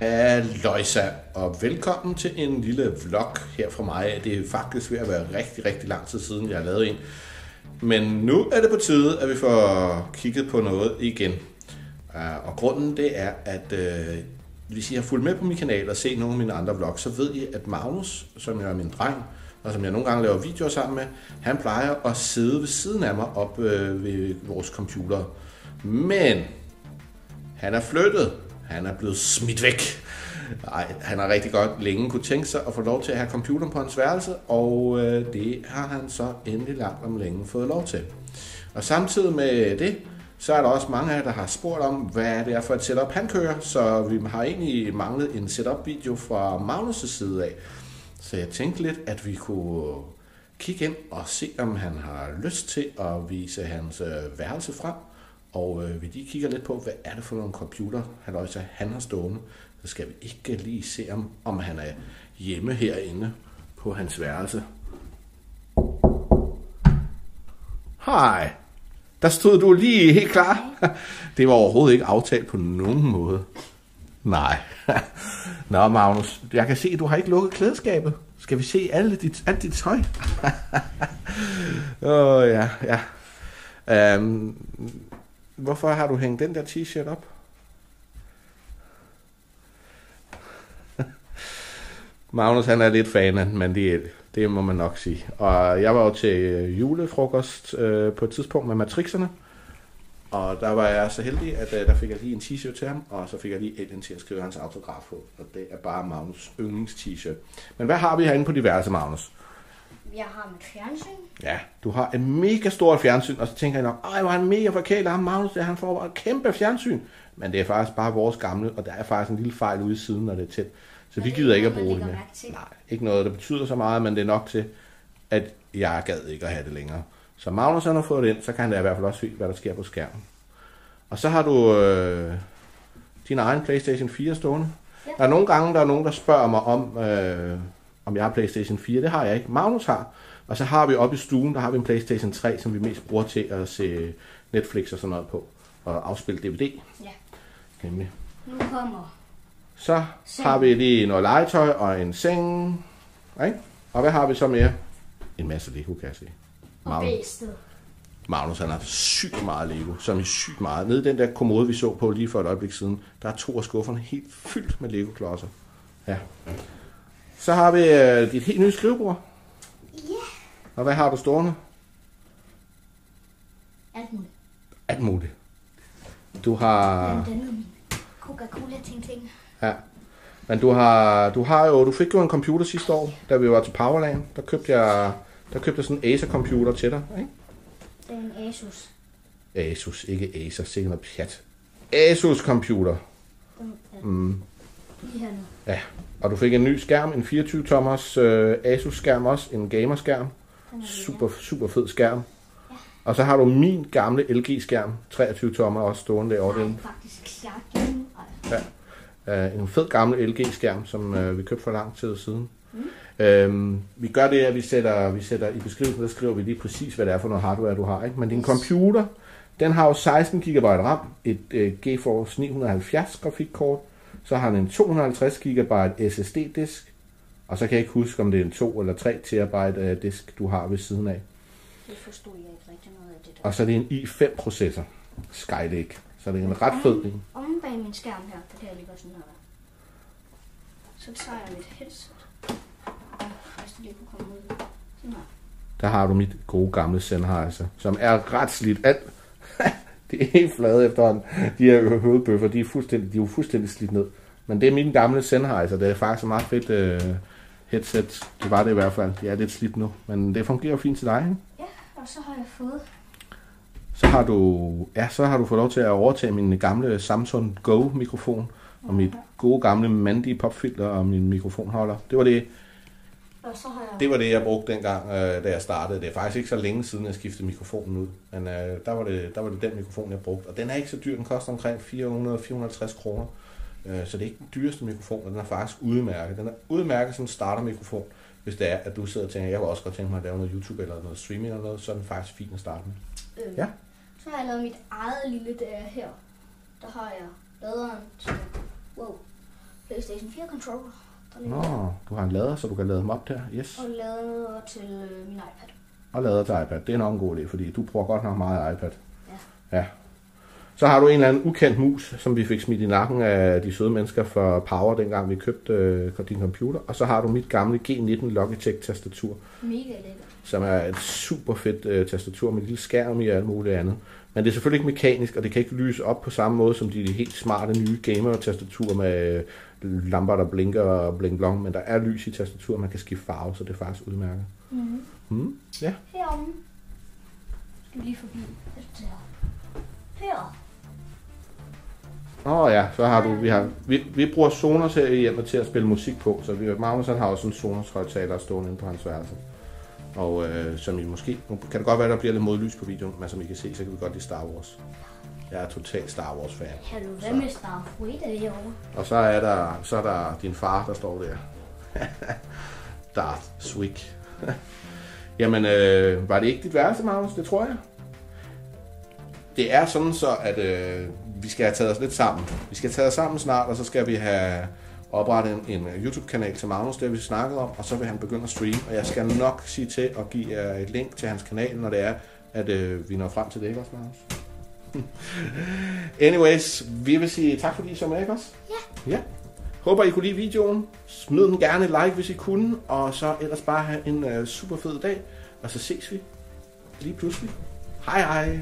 Halløjsa, og velkommen til en lille vlog her fra mig. Det er faktisk ved at være rigtig, rigtig lang tid siden, jeg har lavet en. Men nu er det på tide, at vi får kigget på noget igen. Uh, og grunden det er, at uh, hvis I har fulgt med på min kanal og set nogle af mine andre vlogs, så ved I, at Magnus, som jeg er min dreng, og som jeg nogle gange laver videoer sammen med, han plejer at sidde ved siden af mig op øh, ved vores computer. Men han er flyttet. Han er blevet smidt væk. Nej, han har rigtig godt længe kunne tænke sig at få lov til at have computeren på hans værelse, og øh, det har han så endelig langt om længe fået lov til. Og samtidig med det, så er der også mange af jer, der har spurgt om, hvad det er for et setup, han kører. Så vi har egentlig manglet en setup-video fra Magnus' side af. Så jeg tænkte lidt, at vi kunne kigge ind og se, om han har lyst til at vise hans øh, værelse frem. Og øh, vi lige kigger lidt på, hvad er det for nogle computer, han også han har stående. Så skal vi ikke lige se, om, om han er hjemme herinde på hans værelse. Hej. Der stod du lige helt klar. Det var overhovedet ikke aftalt på nogen måde. Nej. Nå, Magnus, jeg kan se, at du har ikke lukket klædeskabet. Skal vi se alle dit, alt dit tøj? Åh, oh, ja, ja. Um, hvorfor har du hængt den der t-shirt op? Magnus, han er lidt fan af men det, det må man nok sige. Og jeg var jo til øh, julefrokost øh, på et tidspunkt med matrixerne. Og der var jeg så heldig, at øh, der fik jeg lige en t-shirt til ham, og så fik jeg lige Ellen til at skrive hans autograf på. Og det er bare Magnus yndlings t-shirt. Men hvad har vi herinde på diverse, Magnus? Jeg har mit fjernsyn. Ja, du har en mega stor fjernsyn, og så tænker jeg nok, ej, hvor er han mega forkælet, ham Magnus, der, han får et kæmpe fjernsyn. Men det er faktisk bare vores gamle, og der er faktisk en lille fejl ude i siden, når det er tæt. Så vi gider ikke at bruge det mere. Nej, ikke noget, der betyder så meget, men det er nok til, at jeg gad ikke at have det længere. Så Magnus han har fået det ind, så kan han da i hvert fald også se, hvad der sker på skærmen. Og så har du øh, din egen PlayStation 4 stående. Ja. Der er nogle gange, der er nogen, der spørger mig om, øh, om jeg har PlayStation 4. Det har jeg ikke. Magnus har. Og så har vi oppe i stuen, der har vi en PlayStation 3, som vi mest bruger til at se Netflix og sådan noget på. Og afspille DVD. Ja. Nemlig. Nu kommer... Så seng. har vi lige noget legetøj og en seng. Ikke? Og hvad har vi så mere? En masse Lego, kan jeg se. Og bæstet. Magnus han har sygt meget Lego, som er sygt meget. Nede i den der kommode, vi så på lige for et øjeblik siden, der er to af skufferne helt fyldt med Lego-klodser. Ja. Så har vi øh, dit helt nye skrivebord. Ja. Og hvad har du stående? Alt muligt. Alt muligt. Du har... Blandt andet Coca-Cola ting ting. Ja. Men du har, du har jo, du fik jo en computer sidste år, da vi var til Powerland. Der købte jeg, der købte jeg sådan en Acer computer til dig, ikke? Det er en Asus. Asus, ikke Acer, sikkert noget pjat. Asus computer. Den er Mm. Hernede. Ja, og du fik en ny skærm, en 24-tommers øh, Asus-skærm også, en gamerskærm. Den er lige Super, super fed skærm. Og så har du min gamle LG-skærm, 23 tommer, også stående derovre. Nej, faktisk klart. Ej. uh, en fed gammel LG-skærm, som uh, vi købte for lang tid siden. Mm. Øhm, vi gør det, at vi sætter, vi sætter i beskrivelsen, der skriver vi lige præcis, hvad det er for noget hardware, du har. Ikke? Men din computer, den har jo 16 GB RAM, et uh, GeForce 970 grafikkort, så har den en 250 GB SSD-disk, og så kan jeg ikke huske, om det er en 2 eller 3 TB uh, disk, du har ved siden af. Det forstod jeg ikke rigtig noget af det der. Og så er det en i5-processor, Skylake. Så det er en ret fed en. Omme bag min skærm her, der kan jeg lige gøre sådan her. Så tager jeg mit headset. Og hvis det lige kunne komme ud. Sådan her. Der har du mit gode gamle Sennheiser, som er ret slidt. Alt, det er helt flade efterhånden. De her hovedbøffer, de er, fuldstændig, de er jo fuldstændig slidt ned. Men det er min gamle Sennheiser. Det er faktisk et meget fedt øh, headset. Det var det i hvert fald. Det er lidt slidt nu. Men det fungerer fint til dig, ikke? Ja, og så har jeg fået Så har du, ja, så har du fået lov til at overtage min gamle Samsung Go mikrofon og mit gode gamle Mandy popfilter og min mikrofonholder. Det var det, Og så har jeg... Det var det, jeg brugte dengang, øh, da jeg startede. Det er faktisk ikke så længe siden, jeg skiftede mikrofonen ud. Men øh, der, var det, der var det den mikrofon, jeg brugte. Og den er ikke så dyr. Den koster omkring 400-450 kroner. Øh, så det er ikke den dyreste mikrofon, og den er faktisk udmærket. Den er udmærket som en startermikrofon. Hvis det er, at du sidder og tænker, jeg vil også godt tænke mig at lave noget YouTube eller noget streaming eller noget, så er den faktisk fin at starte med. Øh, Ja. Så har jeg lavet mit eget lille, det er her. Der har jeg laderen til, wow, PlayStation 4 controller. Nå, du har en lader, så du kan lade dem op der. Yes. Og lader til min iPad. Og lader til iPad. Det er nok en god idé, fordi du bruger godt nok meget iPad. Ja. Ja. Så har du en eller anden ukendt mus, som vi fik smidt i nakken af de søde mennesker for Power, dengang vi købte øh, din computer. Og så har du mit gamle G19 Logitech-tastatur, Mega lækkert. som er et super fedt øh, tastatur med lille skærm i og alt muligt andet. Men det er selvfølgelig ikke mekanisk, og det kan ikke lyse op på samme måde som de helt smarte nye gamer-tastaturer med lamper, der blinker og bling blong. Men der er lys i tastaturet, man kan skifte farve, så det er faktisk udmærket. Mm-hmm. Mm, ja. Heromme. Skal vi lige forbi. Her. Her. Åh oh, ja, så har du, vi, har, vi, vi bruger Sonos her i hjemmet til at spille musik på, så vi, Magnus han har også en Sonos højtaler stående inde på hans værelse. Og øh, som I måske, nu kan det godt være, der bliver lidt modlys på videoen, men som I kan se, så kan vi godt lide Star Wars. Jeg er total Star Wars fan. Hallo, hvad med Star Vader herovre? Og så er der, så er der din far, der står der. Darth Swick. Jamen, øh, var det ikke dit værste, Magnus? Det tror jeg. Det er sådan så, at øh, vi skal have taget os lidt sammen. Vi skal have taget os sammen snart, og så skal vi have oprettet en, en YouTube-kanal til Magnus, det har vi snakket om, og så vil han begynde at streame. Og jeg skal nok sige til at give jer et link til hans kanal, når det er, at øh, vi når frem til det, ikke også, Magnus? Anyways, vi vil sige tak fordi I så med, ikke også? Ja. Ja. Håber I kunne lide videoen. Smid den gerne like, hvis I kunne. Og så ellers bare have en uh, super fed dag. Og så ses vi lige pludselig. Hej hej.